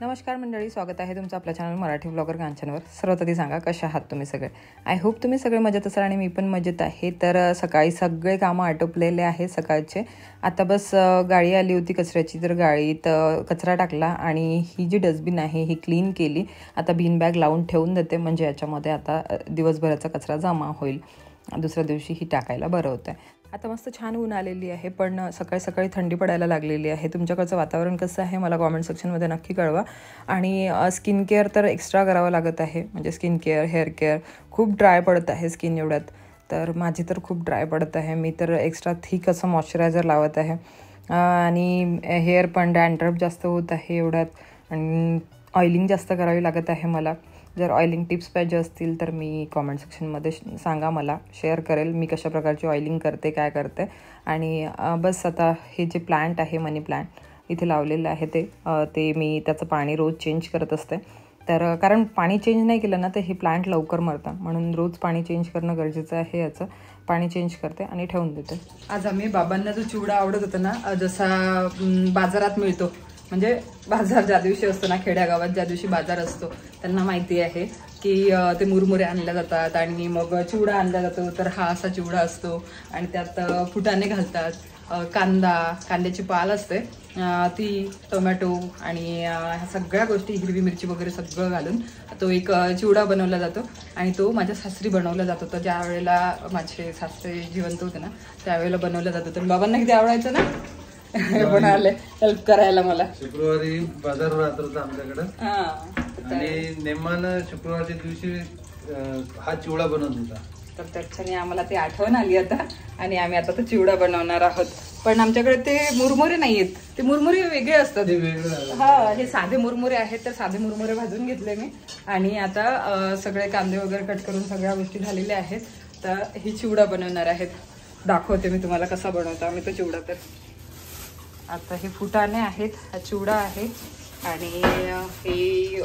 नमस्कार मंडळी स्वागत आहे तुमचं आपल्या चॅनल मराठी ब्लॉगर कांचनवर सर्वात आधी सांगा कशा आहात तुम्ही सगळे? आय होप तुम्ही सगळे मजेत असाल आणि मी पण मजेत आहे. तर सकाळी सगळे कामं आटोपलेले आहे सकाळचे. आता बस गाडी आली होती कचऱ्याची तर गाडीत कचरा टाकला आणि ही जी डस्टबिन आहे ही क्लीन केली. आता बीन बॅग लावून ठेवून देते म्हणजे याच्यामध्ये आता दिवसभराचा कचरा जमा होईल. दुसऱ्या दिवशी ही टाकायला बरं होतं आता मस्त छान ऊन आलेली आहे पण सकाळी सकाळी थंडी पडायला लागलेली आहे. तुमच्याकडचं वातावरण कसं आहे मला कॉमेंट सेक्शनमध्ये नक्की कळवा. आणि स्किन केअर तर एक्स्ट्रा करावं लागत आहे. म्हणजे स्किन केअर हेअर केअर खूप ड्राय पडत आहे स्किन एवढ्यात. तर माझी तर खूप ड्राय पडत आहे. मी तर एक्स्ट्रा थिक असं मॉइश्चरायझर लावत आहे. आणि हेअर पण डॅन्ड्रफ जास्त होत आहे एवढ्यात. आणि ऑइलिंग जास्त करावी लागत आहे मला. जर ऑइलिंग टिप्स पाहिजे असतील तर मी कॉमेंट सेक्शनमध्ये सांगा मला. शेअर करेल मी कशा प्रकारची ऑइलिंग करते काय करते. आणि बस आता हे जे प्लांट आहे मनी प्लांट इथे लावलेलं आहे ते ते मी त्याचं पाणी रोज चेंज करत असते. तर कारण पाणी चेंज नाही केलं ना तर हे प्लांट लवकर मरतं. म्हणून रोज पाणी चेंज करणं गरजेचं आहे याचं. पाणी चेंज करते आणि ठेवून देते. आज आम्ही बाबांना जो चिवडा आवडत होता ना जसा बाजारात मिळतो म्हणजे बाजार ज्या दिवशी असतो ना खेड्यागावात ज्या दिवशी बाजार असतो त्यांना माहिती आहे की ते मुरमुरे आणल्या जातात आणि मग चिवडा आणला जातो. तर हा असा चिवडा असतो आणि त्यात फुटाणे घालतात. कांदा कांद्याची पाल असते. ती टोमॅटो आणि ह्या सगळ्या गोष्टी हिरवी मिरची वगैरे सगळं घालून तो एक चिवडा बनवला जातो. आणि तो माझ्या सासरी बनवला जातो. तर ज्या वेळेला माझे सासरे जिवंत होते ना त्यावेळेला बनवला जातो. तर बाबांना किती आवडायचं ना? हे बनवले हेल्प करायला मला. शुक्रवारी बाजार राहत होता आमच्याकडं. हा. आणि नेमानं शुक्रवारच्या दिवशी हा चिवडा बनवत होता तर त्याच्याने आम्हाला ते आठवण आली आता. आणि आम्ही आता तो चिवडा बनवणार आहोत. पण आमच्याकडे ते मुरमुरे नाहीयेत. ते मुरमुरे वेगळे असतात. हा हे साधे मुरमुरे आहेत. तर साधे मुरमुरे भाजून घेतले मी. आणि आता सगळे कांदे वगैरे कट करून सगळ्या गोष्टी झालेल्या आहेत. तर ही चिवडा बनवणार आहेत. दाखवते मी तुम्हाला कसा बनवतो. आम्ही तो चिवडा तर आता हे फुटाणे आहेत हा चिवडा आहे. आणि हे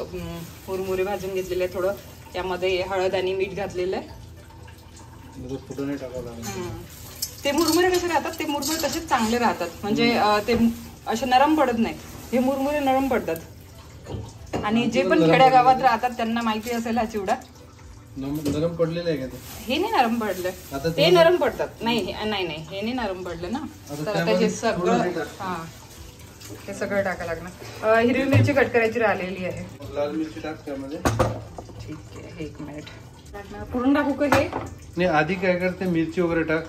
मुरमुरे भाजून घेतलेले आहे थोडं. त्यामध्ये हळद आणि मीठ घातलेलं आहे. फुटाणे टाकावं. ते मुरमुरे कसे राहतात? ते मुरमुरे तसेच चांगले राहतात. म्हणजे ते असे नरम पडत नाही. हे मुरमुरे नरम पडतात. आणि जे पण खेड्यागावात राहतात त्यांना माहिती असेल हा चिवडा. नरम पडलेलं आहे का ते? हे नाही नरम पडलं. आता ते नरम पडतात. नाही नाही नाही. हे नाही नरम पडलं ना. तर आता हे सगळं हे सगळं टाकायला लागणार. हिरवी मिरची कट करायची राहिलेली आहे. लाल मिरची टाक त्यामध्ये. ठीक आहे एक मिनिट. पूर्ण टाकू का हे? नाही आधी काय करते मिरची वगैरे टाक.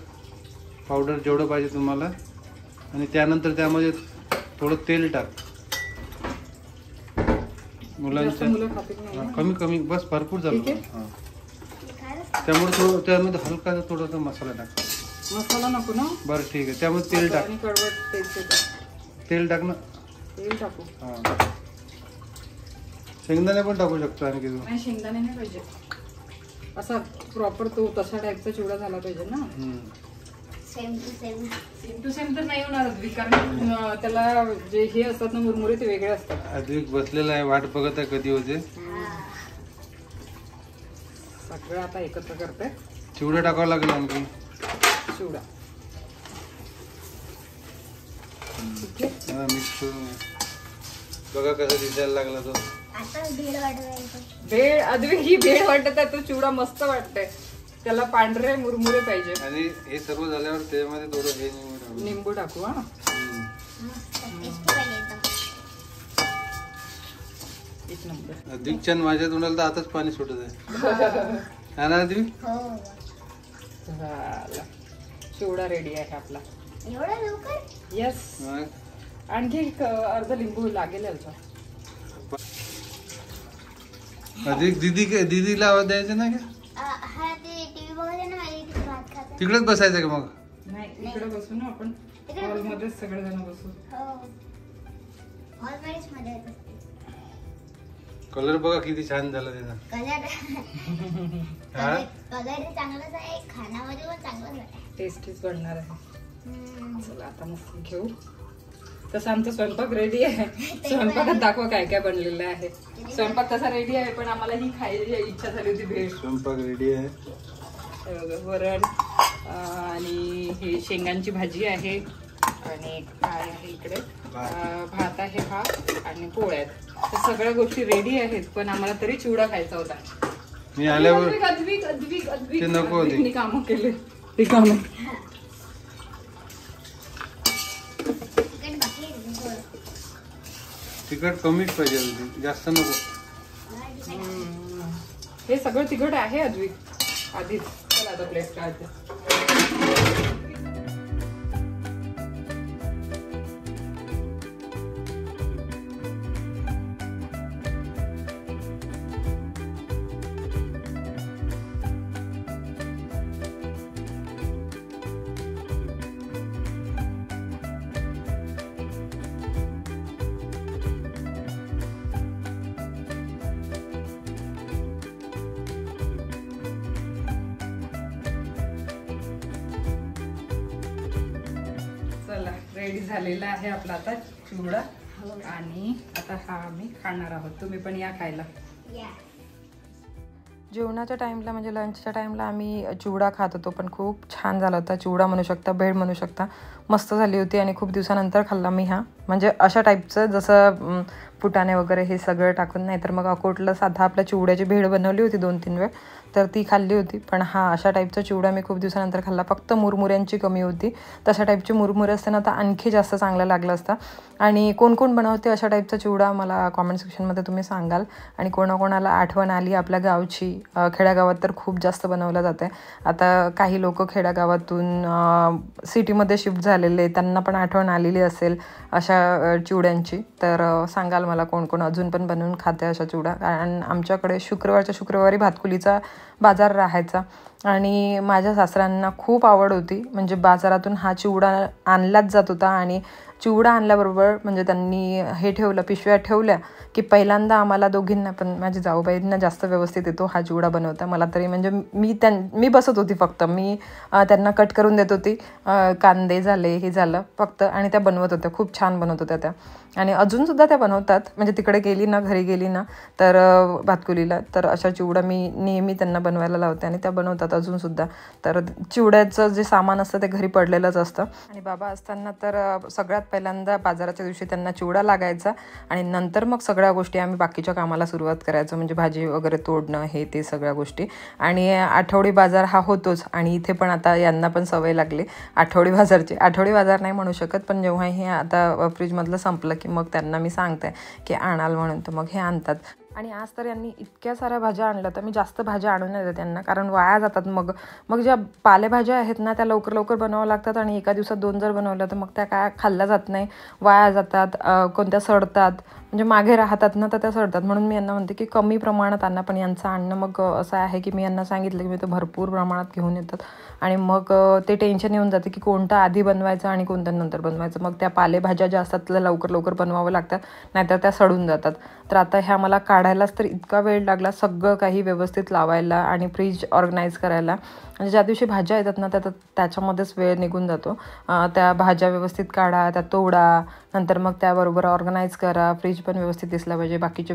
पावडर जेवढं पाहिजे तुम्हाला. आणि त्यानंतर त्यामध्ये थोडं तेल टाक. जास्त मुलांच्या मुलं खातील नाही ना. कमी कमी बस भरपूर झालं. त्यामुळे थोडं त्यामध्ये हलका थोडासा मसाला टाक. मसाला नको ना? बरं ठीक आहे. त्यामध्ये तेल टाक. आणि कडवट तेल ते टाक. तेल टाक ना. तेल टाकू. हा. शेंगदाणे पण टाकू शकतो आणखी तू नाही शेंगदाणे नाही पाहिजे. असा प्रॉपर तो तसा टाईपचा चिवडा झाला पाहिजे ना. हम्म. Same to same same to same तर नाही होणार अगदी, कारण त्याला जे हे असतात ना मुरमुरे ते वेगळे असतात. अधिक बसलेला आहे वाट बघत आहे कधी होते. सगळं आता एकत्र करते. चिवडा टाकावं लागेल आणखी. चिवडा. ठीक आहे. हा, मिक्स बघा कसा दिसायला लागला तो. भेळ अद्वी ही भेळ वाटत आहे तो चिवडा मस्त वाटतंय. त्याला पांढरे मुरमुरे पाहिजे. आणि हे सर्व झाल्यावर त्यामध्ये थोडं हे. निंबू टाकू. हा. एक नंबर. अधिक छान माझ्या तोंडाला तर आताच पाणी सुटत आहे. हा. ना अधिक हो. झाला. चिवडा रेडी आहे आपला. एवढं लवकर? येस आणखी एक अर्ध लिंबू लागेल अधिक दिदी दिदीला आवाज द्यायचा ना का? हा तिकडेच बसायचं का मग? नाही इकडे बसू ना आपण. इकडे हॉल बसू. मध्येच सगळेजण बसू. हो. हॉलमध्येच मजा येत. कलर बघा किती छान झाला त्याचा. कलर. हा? कलर चांगलाच आहे खाण्यामध्ये पण चांगलाच आहे. टेस्टीच बनणार आहे. चला आता मस्त घेऊ. तसं आमचा स्वयंपाक रेडी आहे. स्वयंपाकात दाखवा काय काय बनलेलं आहे. स्वयंपाक तसा रेडी आहे पण आम्हाला ही खायची इच्छा झाली होती भेळ स्वयंपाक रेडी आहे. हे बघा, वरण आणि हे शेंगांची भाजी आहे. आणि काय आहे इकडे? भात. आहे हा आणि पोळ्या आहेत तर सगळ्या गोष्टी रेडी आहेत पण आम्हाला तरी चिवडा खायचा होता. मी आल्यावर अद्विक, अद्विक, अद्विक, अद्विक, ते नको होते. अद्विकने कामं केले. आहे थोडं. तिखट कमीच पाहिजे होती जास्त नको. हे सगळं तिखट आहे अद्विक. आधीच. चला आता प्लेट काढते रेडी झालेला आहे आपला आता चिवडा. आणि आता हा आम्ही खाणार आहोत. तुम्ही पण या खायला. या. जेवणाच्या टाईमला म्हणजे लंचच्या टाईमला आम्ही चिवडा खात होतो पण खूप छान झाला होता. चिवडा म्हणू शकता भेळ म्हणू शकता. मस्त झाली होती आणि खूप दिवसानंतर खाल्ला मी हा. म्हणजे अशा टाईपचं जसं फुटाणे वगैरे हे सगळं टाकून नाही तर मग अकोटला साधा आपल्या चिवड्याची भेळ बनवली होती दोन तीन वेळ. तर ती खाल्ली होती. पण हा अशा टाईपचा चिवडा मी खूप दिवसानंतर खाल्ला. फक्त मुरमुऱ्यांची कमी होती. तशा टाईपचे मुरमुरे असताना तर आणखी जास्त चांगला लागला असता. आणि कोण कोण बनवते अशा टाईपचा चिवडा मला कॉमेंट सेक्शनमध्ये तुम्ही सांगाल. आणि कोणाकोणाला आठवण आली आपल्या गावची खेड्यागावात तर खूप जास्त बनवलं जाते आता काही लोक खेड्यागावातून सिटीमध्ये शिफ्ट झालेले त्यांना पण आठवण आलेली असेल अशा चिवड्यांची. तर सांगाल मला कोण कोण अजून पण बनवून खाते अशा चिवडा. कारण आमच्याकडे शुक्रवारच्या शुक्रवारी भातकुलीचा बाजार राहायचा. आणि माझ्या सासऱ्यांना खूप आवड होती. म्हणजे बाजारातून हा चिवडा आणलाच जात होता आणि चिवडा आणल्याबरोबर म्हणजे त्यांनी हे ठेवलं पिशव्या ठेवल्या की पहिल्यांदा आम्हाला दोघींना पण माझी जाऊबाईंना जास्त व्यवस्थित येतो हा चिवडा बनवता. मला तरी म्हणजे मी त्यां मी बसत होती फक्त. मी त्यांना कट करून देत होती. कांदे झाले हे झालं फक्त आणि त्या बनवत होत्या. खूप छान बनवत होत्या त्या. आणि अजूनसुद्धा त्या बनवतात. म्हणजे तिकडे गेली ना घरी गेली ना तर भातकुलीला तर अशा चिवडा मी नेहमी त्यांना बनवायला लावते आणि त्या बनवतात. अजूनसुद्धा तर चिवड्याचं जे सामान असतं ते घरी पडलेलंच असतं. आणि बाबा असताना तर सगळ्यात पहिल्यांदा बाजाराच्या दिवशी त्यांना चिवडा लागायचा आणि नंतर मग सगळ्या गोष्टी आम्ही बाकीच्या कामाला सुरुवात करायचो. म्हणजे भाजी वगैरे तोडणं हे ते सगळ्या गोष्टी. आणि आठवडी बाजार हा होतोच आणि इथे पण आता यांना पण सवय लागली. आठवडी बाजारची. आठवडी बाजार नाही म्हणू शकत पण जेव्हा हे आता फ्रीजमधलं संपलं की मग त्यांना मी सांगते की आणाल म्हणून. तर मग हे आणतात. आणि आज तर यांनी इतक्या साऱ्या भाज्या आणल्या तर मी जास्त भाज्या आणून नाही त्यांना कारण वाया जातात मग. मग ज्या पालेभाज्या आहेत ना त्या लवकर लवकर बनवाव्या लागतात आणि एका दिवसात दोन जर बनवल्या तर मग त्या काय खाल्ल्या जात नाही. वाया जातात कोणत्या सडतात म्हणजे मागे राहतात ना तर त्या सडतात. म्हणून मी यांना म्हणते की कमी प्रमाणात आणा पण यांचं आणणं मग असं आहे की मी यांना सांगितलं की मी ते भरपूर प्रमाणात घेऊन येतात. आणि मग ते टेन्शन येऊन जाते की कोणतं आधी बनवायचं आणि कोणतं नंतर बनवायचं. मग त्या पालेभाज्या ज्या असतात त्या लवकर लवकर बनवावं लागतात नाहीतर त्या सडून जातात. तर आता ह्या मला काढायलाच तर इतका वेळ लागला सगळं काही व्यवस्थित लावायला आणि फ्रीज ऑर्गनाईज करायला. म्हणजे ज्या दिवशी भाज्या येतात ना त्या त्याच्यामध्येच वेळ निघून जातो. त्या भाज्या व्यवस्थित काढा त्या तोडा नंतर मग त्याबरोबर ऑर्गनाईज करा. फ्रीज पण व्यवस्थित दिसला पाहिजे. बाकीचे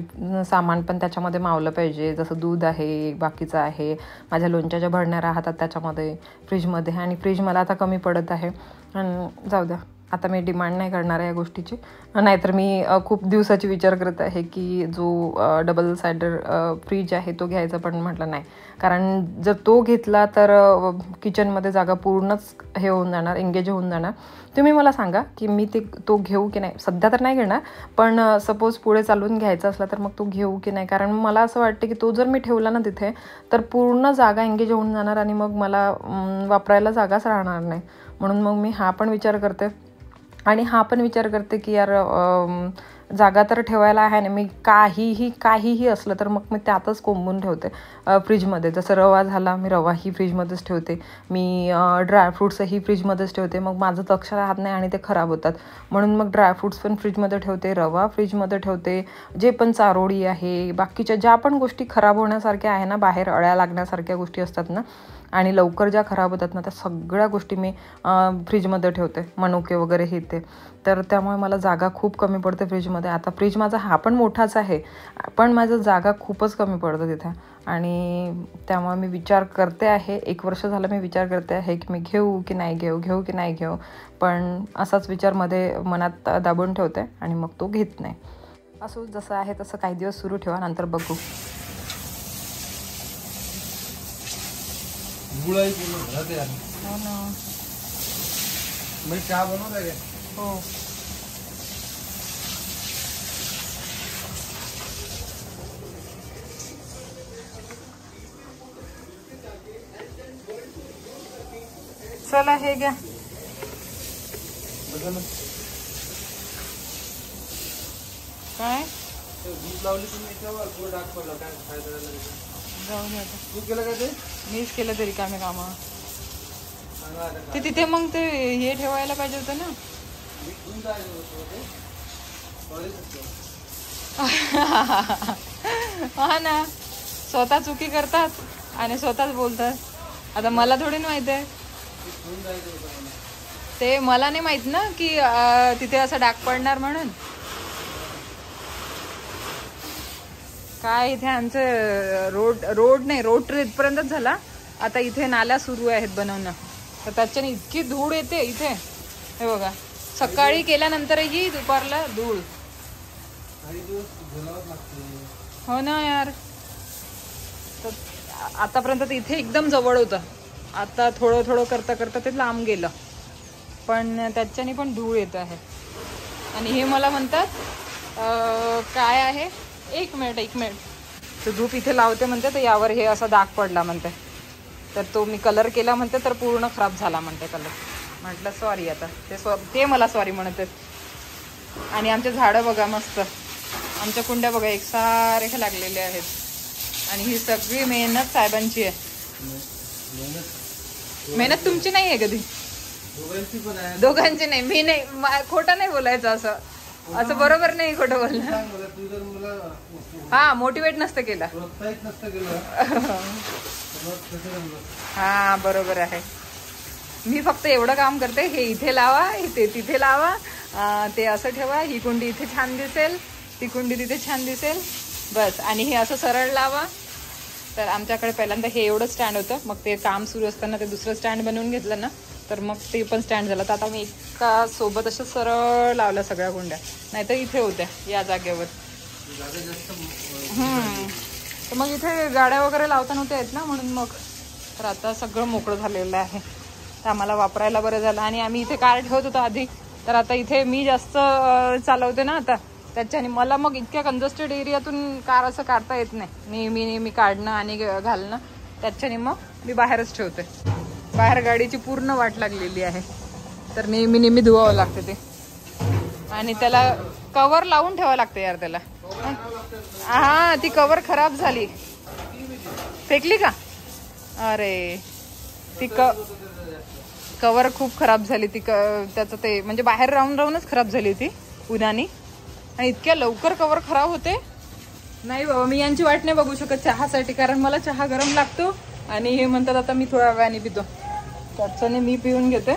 सामान पण त्याच्यामध्ये मावलं पाहिजे. जसं दूध आहे बाकीचं आहे. माझ्या लोणच्याच्या भरण्या राहतात त्याच्यामध्ये फ्रीजमध्ये. आणि फ्रीज मला आता कमी पडत आहे. आणि जाऊ द्या. आता मी डिमांड नाही करणार आहे या गोष्टीची. नाहीतर मी खूप दिवसाची विचार करत आहे की जो डबल सायडर फ्रीज आहे तो घ्यायचा पण म्हटलं नाही. कारण जर तो घेतला तर किचनमध्ये जागा पूर्णच हे होऊन जाणार एंगेज होऊन जाणार. तुम्ही मला सांगा की मी ते तो घेऊ की नाही? सध्या तर नाही घेणार पण सपोज पुढे चालून घ्यायचा असला तर मग तो घेऊ की नाही? कारण मला असं वाटतं की तो जर मी ठेवला ना तिथे तर पूर्ण जागा एंगेज होऊन जाणार आणि मग मला वापरायला जागाच राहणार नाही. म्हणून मग मी हा पण विचार करते. आणि हा पण विचार करते की यार जागा तर ठेवायला आहे ना मी काहीही काहीही असलं तर मग मी त्यातच कोंबून ठेवते फ्रीजमध्ये. जसं रवा झाला मी रवाही फ्रीजमध्येच ठेवते. मी ड्रायफ्रूट्सही फ्रीजमध्येच ठेवते. मग माझं लक्ष राहत नाही आणि ते खराब होतात. म्हणून मग ड्रायफ्रूट्स पण फ्रीजमध्ये ठेवते रवा फ्रीजमध्ये ठेवते. जे पण चारोळी आहे बाकीच्या ज्या पण गोष्टी खराब होण्यासारख्या आहे ना बाहेर अळ्या लागण्यासारख्या गोष्टी असतात ना आणि लवकर ज्या खराब होतात ना त्या सगळ्या गोष्टी मी फ्रीजमध्ये ठेवते. मनुके वगैरे हे ते. तर त्यामुळे मला जागा खूप कमी पडते फ्रीजमध्ये. आता फ्रीज माझा हा पण मोठाच आहे पण माझं जागा खूपच कमी पडतं तिथे आणि त्यामुळे मी विचार करते आहे एक वर्ष झालं मी विचार करते आहे की मी घेऊ की नाही घेऊ घेऊ की नाही घेऊ. पण असाच विचारमध्ये मनात दाबून ठेवते आणि मग तो घेत नाही. असो जसं आहे तसं काही दिवस सुरू ठेवा नंतर बघू. गुळाई पूर्ण घरात आहे यार. हो ना म्हणजे चहा बनवत आहे हो चला हे घ्या काय ते दूध लावली तुम्ही काय फ़ायदा झाला? जाऊ दे आता. तू केलं ते? मीच केलं तरी कामे कामं सांगा आता ते तिथे मग ते हे ठेवायला पाहिजे होतं ना. मी घेऊन जायचं होतं ते. Sorry sir. हा ना. स्वतः चुकी करतात आणि स्वतःच बोलतात. आता मला थोडी ना माहीत आहे. ते घेऊन जायचं होतं मला ते मला नाही माहीत ना की अं, तिथे असं डाग पडणार म्हणून. काय इथे आमचं रोड रोड नाही रोड ट्री इथपर्यंतच झाला. आता इथे नाल्या सुरू आहेत बनवणं. तर त्याच्याने इतकी धूळ येते इथे. हे बघा. सकाळी केल्यानंतरही दुपारला धूळ. हो ना यार. तर आतापर्यंत तर इथे एकदम जवळ होतं. आता थोडं थोडं करता करता ते लांब गेलं. पण त्याच्याने पण धूळ येत आहे. आणि हे मला म्हणतात काय आहे? एक मिनिट एक मिनिट. तर धूप इथे लावते म्हणते तर यावर हे असा दाग पडला म्हणते. तर तो मी कलर केला म्हणते तर पूर्ण खराब झाला म्हणते कलर म्हटलं सॉरी आता. ते स्व ते मला सॉरी म्हणत. आहेत आणि आमचे झाडं बघा मस्त. आमच्या कुंड्या बघा एक सारख्या लागलेल्या आहेत. आणि ही सगळी मेहनत साहेबांची आहे. मेहनत मेहनत तुमची नाही आहे कधी? दोघांची नाही. मी नाही खोटं नाही बोलायचं असं. असं बरोबर नाही खोटं बोलणं. हा मोटिवेट नसतं केलं? हा बरोबर आहे. मी फक्त एवढं काम करते हे इथे लावा ते तिथे लावा ते असं ठेवा ही कुंडी इथे छान दिसेल ती कुंडी तिथे छान दिसेल बस. आणि हे असं सरळ लावा. तर आमच्याकडे पहिल्यांदा हे एवढं स्टँड होतं मग ते काम सुरू असताना ते दुसरं स्टँड बनवून घेतलं ना. तर मग ते पण स्टँड झालं. तर आता मी एका सोबत असं सरळ लावलं सगळ्या गुंड्या. नाहीतर इथे होत्या या जागेवर. तर मग इथे गाड्या वगैरे लावता नव्हत्या आहेत ना म्हणून मग तर आता सगळं मोकळं झालेलं आहे. तर आम्हाला वापरायला बरं झालं. आणि आम्ही इथे कार ठेवत होतो आधी. तर आता इथे मी जास्त चालवते ना आता. त्याच्याने मला मग इतक्या कंजस्टेड एरियातून कार असं काढता येत नाही. नेहमी नेहमी काढणं आणि घालणं. त्याच्याने मग मी बाहेरच ठेवते. बाहेर गाडीची पूर्ण वाट लागलेली आहे. तर नेहमी नेहमी धुवावं लागतं ते. आणि त्याला कवर लावून ठेवावं लागतं यार त्याला. हा ती कवर खराब झाली. फेकली का? अरे ती क कवर खूप खराब झाली. ती क त्याचं ते म्हणजे बाहेर राहून राहूनच खराब झाली ती उन्हानी. आणि इतक्या लवकर कवर खराब होते. नाही बाबा मी यांची वाट नाही बघू शकत चहासाठी कारण मला चहा गरम लागतो. आणि हे म्हणतात आता मी थोड्या वेळाने पितो. त्याच्याने मी पिऊन घेते.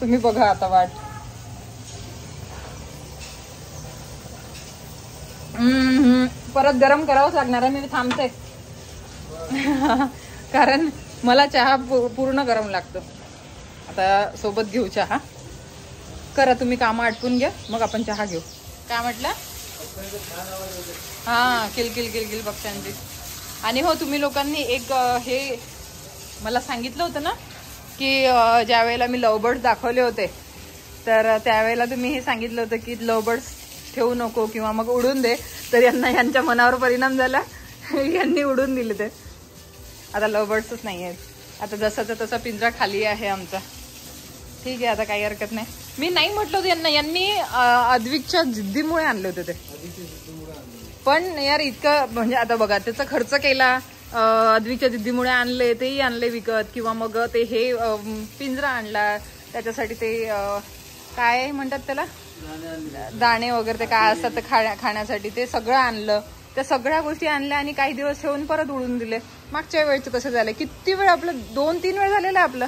तुम्ही बघा आता वाट. हम्म, परत गरम करावंच लागणार आहे मी थांबते. कारण मला चहा पूर्ण गरम लागतो. आता सोबत घेऊ चहा. करा तुम्ही कामं आटपून घ्या मग आपण चहा घेऊ. काय म्हटलं? हा किलकिल किलकिल पक्ष्यांची आणि हो तुम्ही लोकांनी एक हे मला सांगितलं होतं ना? की ज्या वेळेला मी लवबर्ड्स दाखवले होते तर त्यावेळेला तुम्ही हे सांगितलं होतं की लवबर्ड्स ठेवू नको किंवा मग उडून दे. तर यांना यांच्या मनावर परिणाम झाला. यांनी उडून दिले ते. आता लवबर्ड्सच नाही आहेत आता जसाचा तसा पिंजरा खाली आहे आमचा. ठीक आहे आता काही हरकत नाही. मी नाही म्हटलं होतं यांना. यांनी अद्विकच्या जिद्दीमुळे आणले होते ते. पण यार इतकं म्हणजे आता बघा त्याचा खर्च केला. अं, दिदीमुळे आणले तेही आणले विकत. किंवा मग ते हे पिंजरा आणला. त्याच्यासाठी ते काय म्हणतात त्याला? दाणे वगैरे ते काय असतात ते खाण्या खाण्यासाठी. ते सगळं आणलं. त्या सगळ्या गोष्टी आणल्या आणि काही दिवस ठेवून परत उडून दिले. मागच्या वेळचं तसं झालं. किती वेळ आपलं दोन तीन वेळ झालेलं आहे आपलं.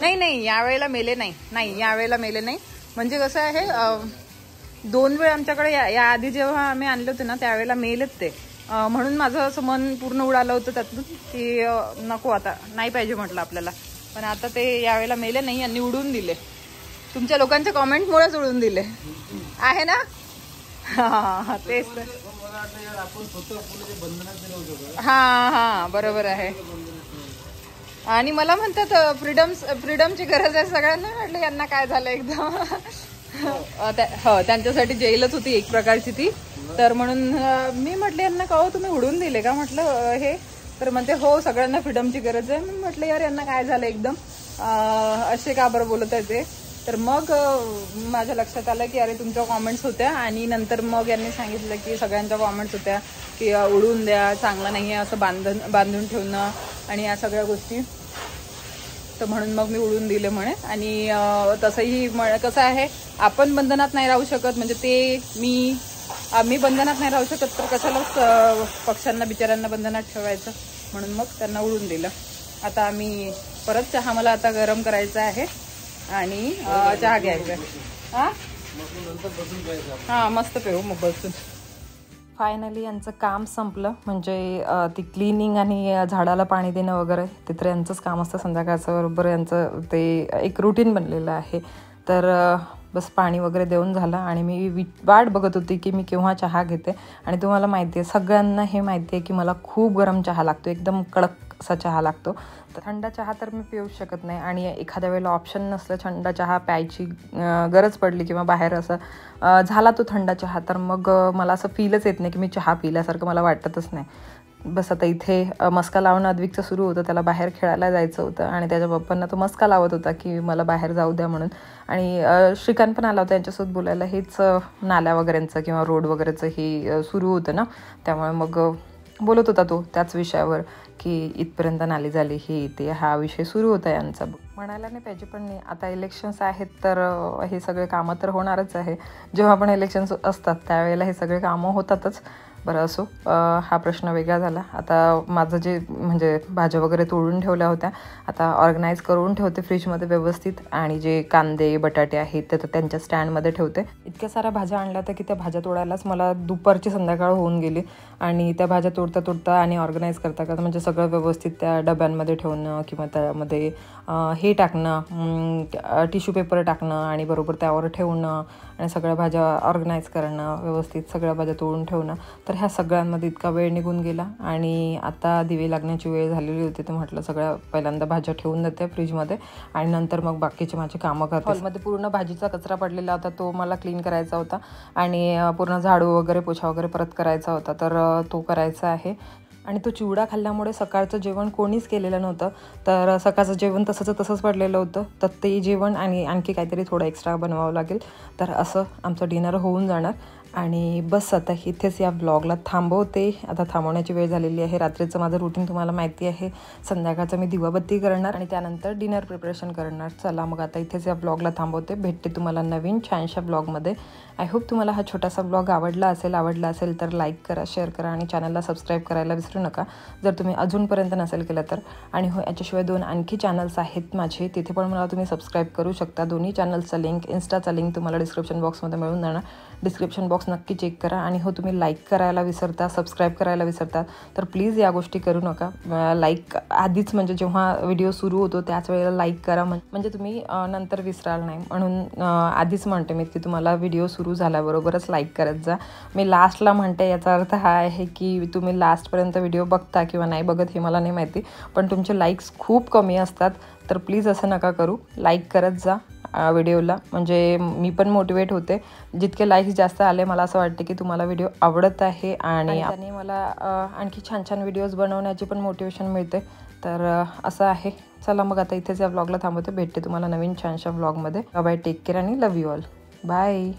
नाही नाही यावेळेला मेले नाही. नाही यावेळेला मेले नाही. म्हणजे कसं आहे दोन वेळ आमच्याकडे या या आधी जेव्हा आम्ही आणले होते ना त्यावेळेला मेलेच ते. म्हणून माझं असं मन पूर्ण उडालं होतं त्यातून की नको आता नाही पाहिजे म्हटलं आपल्याला. पण आता ते यावेळेला मेले नाही यांनी उडून दिले. तुमच्या लोकांच्या कॉमेंटमुळेच उडून दिले. आहे ना? हा तेच हा हा बरोबर आहे. आणि मला म्हणतात फ्रीडम फ्रीडमची गरज आहे सगळ्यांना. म्हटलं यांना काय झालं एकदम? हो त्यांच्यासाठी जेलच होती एक प्रकारची ती. तर म्हणून मी म्हटले यांना का हो तुम्ही उडून दिले का? म्हटलं हे. तर म्हणते हो सगळ्यांना फ्रीडमची गरज आहे. मी म्हटलं यार यांना काय झालं एकदम? असे का बरं बोलत आहे ते तर मग माझ्या लक्षात आलं की अरे तुमच्या कॉमेंट्स होत्या. आणि नंतर मग यांनी सांगितलं की सगळ्यांच्या कॉमेंट्स होत्या की उडून द्या चांगलं नाही आहे असं बांधून बांधून ठेवणं आणि या सगळ्या गोष्टी. तर म्हणून मग मी उडून दिले म्हणे आणि तसंही कसं आहे आपण बंधनात नाही राहू शकत. म्हणजे ते मी आम्ही बंधनात नाही राहू शकत तर कशालाच अ, पक्ष्यांना बिचाऱ्यांना बंधनात ठेवायचं? म्हणून मग त्यांना उडून दिलं. आता आम्ही परत चहा मला आता गरम करायचा आहे. आणि चहा घ्यायचा हा? हा मस्त पेऊ मग बसून. फायनली यांचं काम संपलं. म्हणजे ती क्लिनिंग आणि झाडाला पाणी देणं वगैरे ते तर यांचंच काम असतं संध्याकाळचं. बरोबर यांचं ते एक रुटीन बनलेलं आहे. तर बस पाणी वगैरे देऊन झालं आणि मी वि वाट बघत होती की मी केव्हा चहा घेते. आणि तुम्हाला माहिती आहे सगळ्यांना हे माहिती आहे की मला खूप गरम चहा लागतो. एकदम कडक असा चहा लागतो. थंड चहा तर मी पिऊच शकत नाही आणि एखाद्या वेळेला ऑप्शन नसलं थंड चहा प्यायची गरज पडली किंवा बाहेर असं झाला तो थंड चहा तर मग मला असं फीलच येत नाही की मी चहा पिल्यासारखं मला वाटतच नाही. बस आता इथे मस्का लावणं अद्विकचं सुरू होतं त्याला बाहेर खेळायला जायचं होतं आणि त्याच्या पप्पांना तो मस्का लावत होता की मला बाहेर जाऊ द्या म्हणून. आणि श्रीकांत पण आला होता यांच्यासोबत बोलायला. हेच नाल्या वगैरेंचं किंवा रोड वगैरेचं हे सुरू होतं ना. त्यामुळे मग बोलत होता तो त्याच विषयावर. की इथपर्यंत नाली झाली ही ते हा विषय सुरू होता यांचा. म्हणायला नाही पाहिजे पण नाही आता इलेक्शन्स आहेत तर हे सगळे कामं तर होणारच आहे. जेव्हा पण इलेक्शन्स असतात त्यावेळेला हे सगळे कामं होतातच. बरं असो. हा प्रश्न वेगळा झाला. आता माझं जे म्हणजे भाज्या वगैरे तोडून ठेवल्या होत्या आता ऑर्गनाईज करून ठेवते फ्रीजमध्ये व्यवस्थित. आणि जे कांदे बटाटे आहेत ते तर त्यांच्या स्टँडमध्ये ठेवते. इतक्या साऱ्या भाज्या आणल्या होत्या की त्या भाज्या तोडायलाच मला दुपारची संध्याकाळ होऊन गेली. आणि त्या भाज्या तोडता तोडता आणि ऑर्गनाईज करता करता म्हणजे सगळं व्यवस्थित त्या डब्यांमध्ये ठेवणं किंवा त्यामध्ये हे टाकणं टिश्यू पेपर टाकणं आणि बरोबर त्यावर ठेवणं आणि सगळ्या भाज्या ऑर्गनाईज करणं व्यवस्थित सगळ्या भाज्या तोडून ठेवणं तर ह्या सगळ्यांमध्ये इतका वेळ निघून गेला. आणि आता दिवे लागण्याची वेळ झालेली होती तर म्हटलं सगळ्या पहिल्यांदा भाज्या ठेवून देते फ्रीजमध्ये आणि नंतर मग बाकीचे माझे कामं करते. हॉलमध्ये पूर्ण भाजीचा कचरा पडलेला होता तो मला क्लीन करायचा होता. आणि पूर्ण झाडू वगैरे पोछा वगैरे परत करायचा होता तर तो करायचा आहे. आणि तो चिवडा खाल्ल्यामुळे सकाळचं जेवण कोणीच केलेलं नव्हतं. तर सकाळचं जेवण तसंच तसंच पडलेलं होतं. तर ते जेवण आणि आणखी काहीतरी थोडं एक्स्ट्रा बनवावं लागेल. तर असं आमचं डिनर होऊन जाणार. आणि बस आता इथेच या ब्लॉगला थांबवते. आता थांबवण्याची वेळ झालेली आहे. रात्रीचं माझं रुटीन तुम्हाला माहिती आहे. संध्याकाळचं मी दिवाबत्ती करणार आणि त्यानंतर डिनर प्रिपरेशन करणार. चला मग आता इथेच या ब्लॉगला थांबवते. भेटते तुम्हाला नवीन छानशा ब्लॉगमध्ये आय होप तुम्हाला हा छोटासा ब्लॉग आवडला असेल आवडला असेल तर लाईक करा शेअर करा आणि चॅनलला सबस्क्राईब करायला विसरू नका. जर तुम्ही अजूनपर्यंत नसेल केलं तर. आणि हो याच्याशिवाय दोन आणखी चॅनल्स आहेत माझे. तिथे पण मला तुम्ही सबस्क्राईब करू शकता. दोन्ही चॅनल्सचा लिंक इन्स्टाचा लिंक तुम्हाला डिस्क्रिप्शन बॉक्समध्ये मिळून जाणार. डिस्क्रिप्शन बॉक्स नक्की चेक करा आणि हो तुम्ही लाईक करायला विसरता सबस्क्राईब करायला विसरता तर प्लीज या गोष्टी करू नका. लाईक आधीच म्हणजे जेव्हा व्हिडिओ सुरू होतो त्याच वेळेला लाईक करा म्हणजे तुम्ही नंतर विसराल नाही. म्हणून आधीच म्हणते मी की तुम्हाला व्हिडिओ सुरू झाल्याबरोबरच लाईक करत जा. मी लास्टला म्हणते याचा अर्थ हा आहे की तुम्ही लास्टपर्यंत व्हिडिओ बघता किंवा नाही बघत हे मला नाही माहिती पण तुमचे लाईक्स खूप कमी असतात तर प्लीज असं नका करू. लाईक करत जा. व्हिडिओला. म्हणजे मी पण मोटिवेट होते. जितके लाईक्स जास्त आले मला असं वाटते की तुम्हाला व्हिडिओ आवडत आहे आणि त्याने मला आणखी छान छान व्हिडिओज बनवण्याची पण मोटिवेशन मिळते. तर असं आहे. चला मग आता इथेच या ब्लॉगला थांबवते. भेटते तुम्हाला नवीन छानशा ब्लॉगमध्ये बाय टेक केअर आणि लव यू ऑल बाय